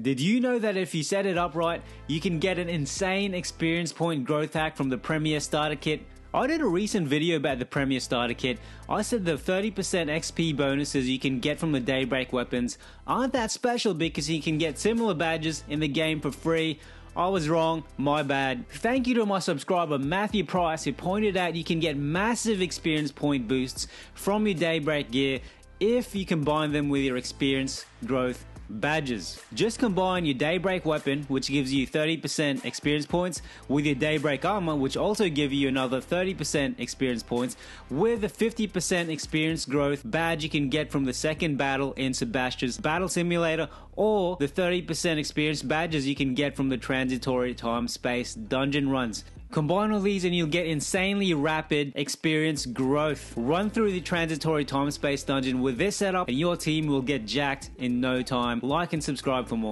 Did you know that if you set it up right, you can get an insane experience point growth hack from the Premier Starter Kit? I did a recent video about the Premier Starter Kit. I said the 30% XP bonuses you can get from the Daybreak weapons aren't that special because you can get similar badges in the game for free. I was wrong, my bad. Thank you to my subscriber Matthew Price who pointed out you can get massive experience point boosts from your Daybreak gear if you combine them with your experience growth badges. Just combine your Daybreak weapon, which gives you 30% experience points, with your Daybreak armor, which also give you another 30% experience points, with the 50% experience growth badge you can get from the second battle in Sebastian's Battle Simulator, or the 30% experience badges you can get from the transitory time space dungeon runs. Combine all these and you'll get insanely rapid experience growth. Run through the transitory time space dungeon with this setup and your team will get jacked in no time. Like and subscribe for more.